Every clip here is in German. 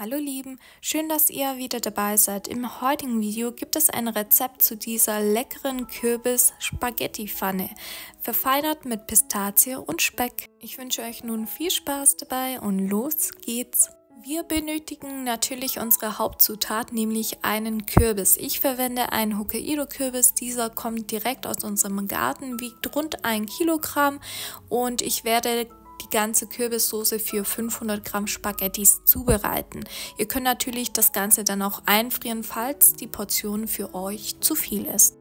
Hallo Lieben, schön, dass ihr wieder dabei seid. Im heutigen Video gibt es ein Rezept zu dieser leckeren Kürbis-Spaghetti-Pfanne, verfeinert mit Pistazie und Speck. Ich wünsche euch nun viel Spaß dabei und los geht's. Wir benötigen natürlich unsere Hauptzutat, nämlich einen Kürbis. Ich verwende einen Hokkaido-Kürbis. Dieser kommt direkt aus unserem Garten, wiegt rund ein Kilogramm und ich werde die ganze Kürbissoße für 500 Gramm Spaghettis zubereiten. Ihr könnt natürlich das Ganze dann auch einfrieren, falls die Portion für euch zu viel ist.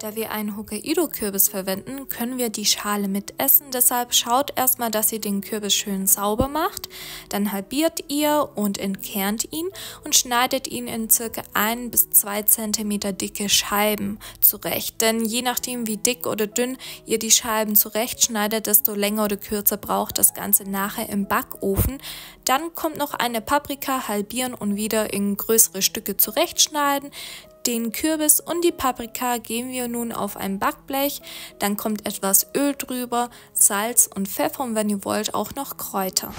Da wir einen Hokkaido-Kürbis verwenden, können wir die Schale mitessen. Deshalb schaut erstmal, dass ihr den Kürbis schön sauber macht. Dann halbiert ihr und entkernt ihn und schneidet ihn in circa 1 bis 2 cm dicke Scheiben zurecht. Denn je nachdem, wie dick oder dünn ihr die Scheiben zurechtschneidet, desto länger oder kürzer braucht das Ganze nachher im Backofen. Dann kommt noch eine Paprika halbieren und wieder in größere Stücke zurechtschneiden. Den Kürbis und die Paprika geben wir nun auf ein Backblech, dann kommt etwas Öl drüber, Salz und Pfeffer und wenn ihr wollt auch noch Kräuter.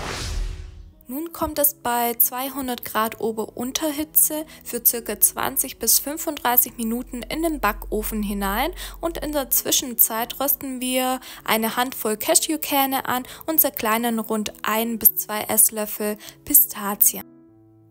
Nun kommt es bei 200 Grad Ober-Unterhitze für ca. 20 bis 35 Minuten in den Backofen hinein und in der Zwischenzeit rösten wir eine Handvoll Cashewkerne an und zerkleinern rund 1 bis 2 Esslöffel Pistazien.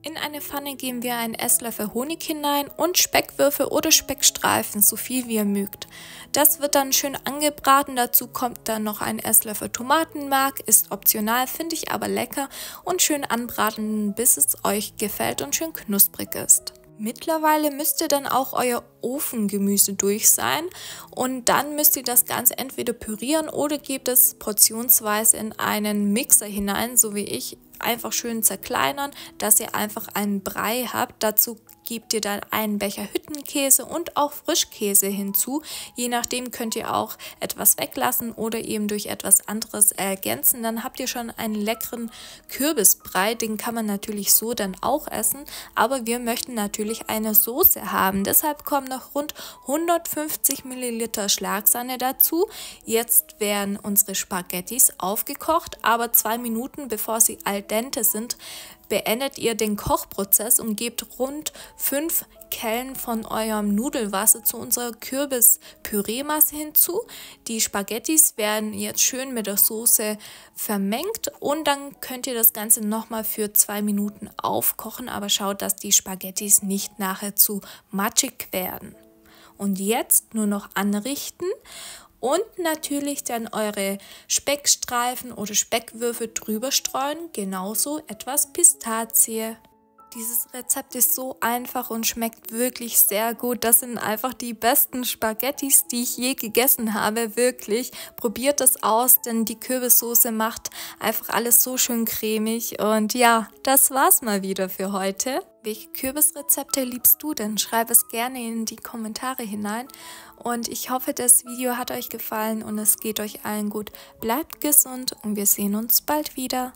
In eine Pfanne geben wir einen Esslöffel Honig hinein und Speckwürfel oder Speckstreifen, so viel wie ihr mögt. Das wird dann schön angebraten, dazu kommt dann noch ein Esslöffel Tomatenmark, ist optional, finde ich aber lecker und schön anbraten, bis es euch gefällt und schön knusprig ist. Mittlerweile müsste dann auch euer Ofengemüse durch sein und dann müsst ihr das Ganze entweder pürieren oder gebt es portionsweise in einen Mixer hinein, so wie ich einfach schön zerkleinern, dass ihr einfach einen Brei habt. Dazu gebt ihr dann einen Becher Hüttenkäse und auch Frischkäse hinzu. Je nachdem könnt ihr auch etwas weglassen oder eben durch etwas anderes ergänzen. Dann habt ihr schon einen leckeren Kürbisbrei. Den kann man natürlich so dann auch essen. Aber wir möchten natürlich eine Soße haben. Deshalb kommen noch rund 150 Milliliter Schlagsahne dazu. Jetzt werden unsere Spaghettis aufgekocht, aber zwei Minuten bevor sie al dente sind, beendet ihr den Kochprozess und gebt rund 5 Kellen von eurem Nudelwasser zu unserer Kürbis-Püreemasse hinzu. Die Spaghettis werden jetzt schön mit der Soße vermengt und dann könnt ihr das Ganze nochmal für zwei Minuten aufkochen, aber schaut, dass die Spaghettis nicht nachher zu matschig werden. Und jetzt nur noch anrichten und natürlich dann eure Speckstreifen oder Speckwürfel drüber streuen, genauso etwas Pistazie. Dieses Rezept ist so einfach und schmeckt wirklich sehr gut. Das sind einfach die besten Spaghettis, die ich je gegessen habe. Wirklich. Probiert das aus, denn die Kürbissoße macht einfach alles so schön cremig. Und ja, das war's mal wieder für heute. Welche Kürbisrezepte liebst du denn? Schreib es gerne in die Kommentare hinein. Und ich hoffe, das Video hat euch gefallen und es geht euch allen gut. Bleibt gesund und wir sehen uns bald wieder.